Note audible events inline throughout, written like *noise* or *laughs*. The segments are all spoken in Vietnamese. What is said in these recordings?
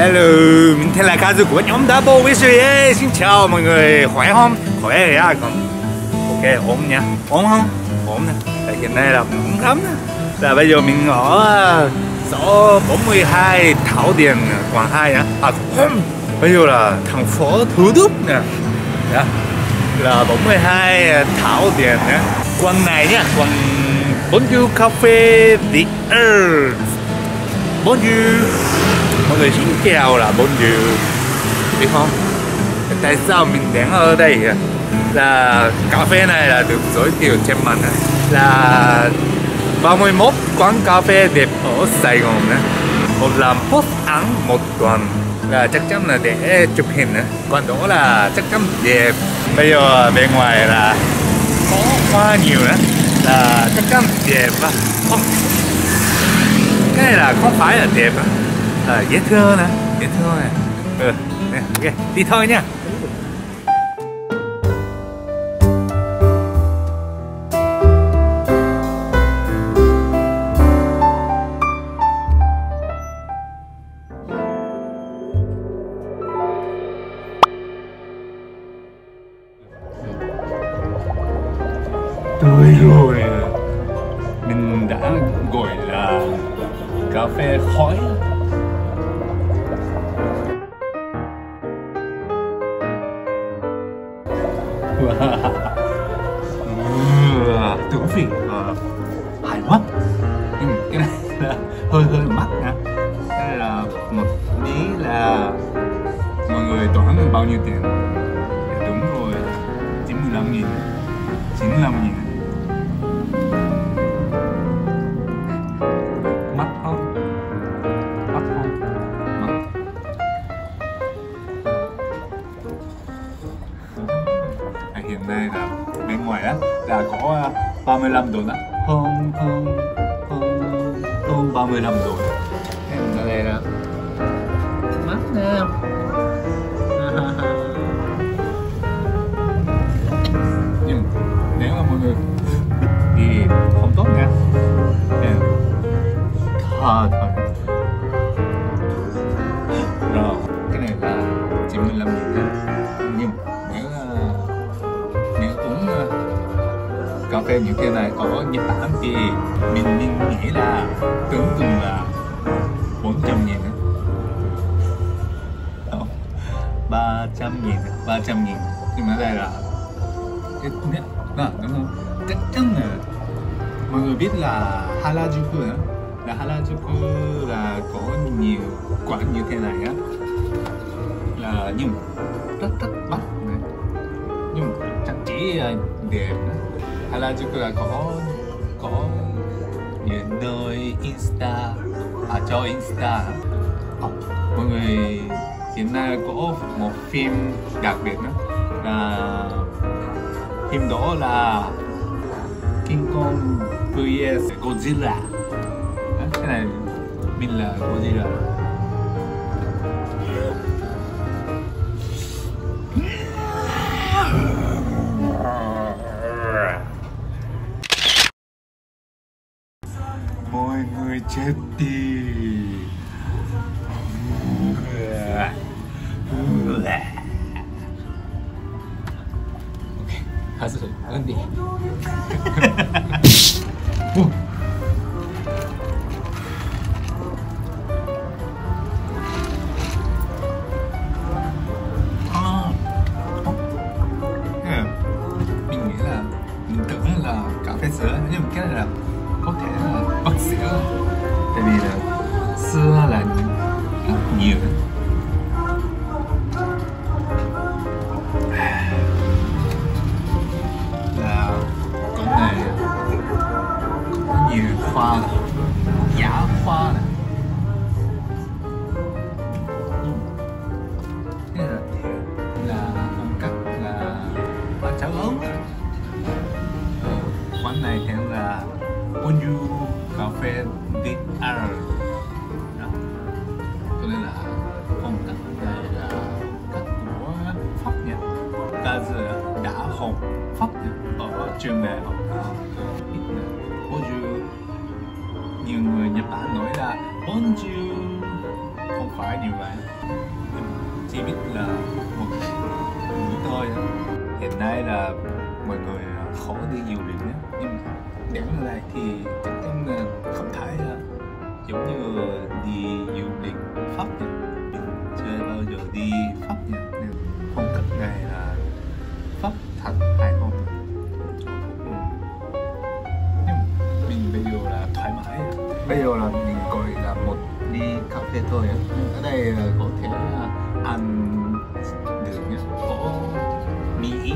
Hello, mình tên là Kazu của nhóm Double bầu suy Xin chào mọi người, khỏe không? Khỏe à còn Ok, ổn nha. Ổn không? Ổn nè. Tại hiện nay là ổn lắm Là bây giờ mình ở ờ, số 42 Thảo Điền, Quảng Hai nhá À không, bây giờ là thành phố Thủ Đức nè. Đó. Là 42 Thảo Điền nhá Quận này nha, quận Bonjour Cafe The Earth. Bonjour mọi người xin chào là bonjour biết không? Tại sao mình đến ở đây là cà phê này là được giới thiệu trên mạng là 31 quán cà phê đẹp ở Sài Gòn này một làm post ăn một tuần. Là chắc chắn là để chụp hình nữa còn đó là chắc chắn đẹp. Bây giờ bên ngoài là có hoa nhiều nữa là chắc chắn đẹp không. Cái này là không phải là đẹp à, dễ thương nè dễ thương nè ừ, nè ok đi thôi nha. Tôi rồi. Mình đã gọi là cà phê khói. Tưởng vị uh, hài quá. Nhưng cái này là hơi hơi mắc nha. Cái này là một tí là mọi người đoán bao nhiêu tiền? Đúng rồi 95 nghìn. 95 nghìn. 35 độ đó hơn hơn hơn hơn 35 độ em ở đây là mát nè nhưng nếu mà mọi người *laughs* thì không tốt nha. Nè. thà cà những như này ở Nhật Bản thì mình mình nghĩ là tưởng tượng là 400 nghìn đó Không, 300 nghìn 300 nghìn nhưng mà đây là cái nhất đó vâng, đúng không? Chắc chắn là mọi người biết là Harajuku á là Harajuku là có nhiều quán như thế này á. Là nhưng rất rất bắt này. Nhưng chắc chỉ ờ, đẹp Harajuku là có có nơi Insta à cho Insta. Mọi người, hiện nay có một phim đặc biệt nữa là phim đó là King Kong vs Godzilla. Cái này mình là Godzilla. người chết đi. Ok hả sự ơn đi mình nghĩ là mình tưởng là cà phê sữa nhưng mà cái này là có thể tại vì là xưa là rất nhiều. Là con này có nhiều khoa này giả khoa này Thế là, là là cháo ống ờ, quán này tên là Bonjour Cà phê Dit à, Đó. cho nên là phong cách này là cách của Pháp Nhật. Ta đã học Pháp Nhật ở trường đại học à, Bonjour nhiều người Nhật Bản nói là Bonjour. Không phải như vậy. Chỉ biết là một buổi thôi. Hiện nay là mọi người à, khó đi nhiều điểm nhé. Nhưng đến ở đây thì em không thấy giống như đi du lịch pháp nhỉ? Mình chưa bao giờ đi pháp nhỉ? Nên phong cách này là pháp thật hay không? Nhưng mình bây giờ là thoải mái bây giờ là mình gọi là một đi cà phê thôi ở đây có thể ăn được nhé có mì ý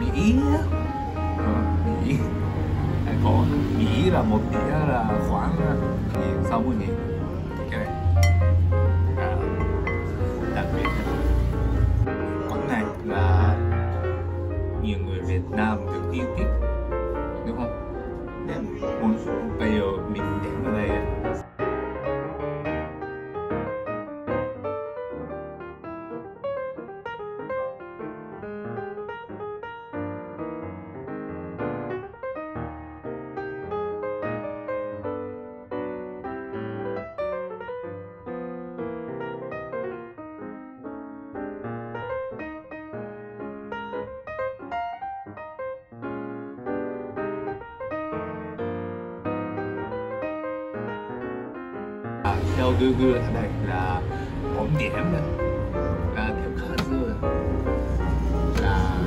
mì ý là một đĩa là khoảng à, thì sáu mươi nghìn. Theo Google ở đây là bóng điểm này là theo khá dưa là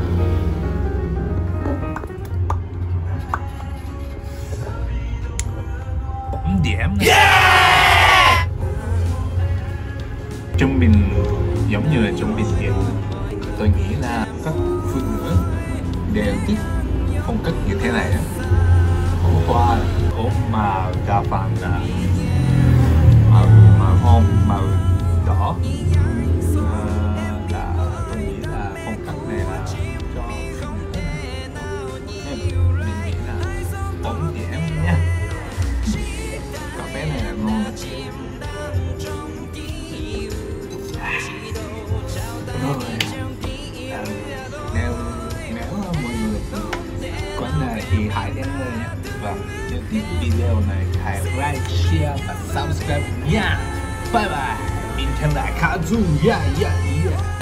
bóng điểm này. Yeah! trung bình giống như là trung bình điểm tôi nghĩ là các phụ nữ đều thích phong cách như thế này á hôm qua hôm mà đa phần là màu màu hôn màu đỏ. Ờ, là tôi nghĩ là phong cách này là cho Nên mình nghĩ là bóng điểm nha cà phê này là ngon rồi à, nếu nếu mọi người quán này thì hãy đến đây nhé và nếu thích video này hãy like share và subscribe nha bye bye 明天来卡住呀呀呀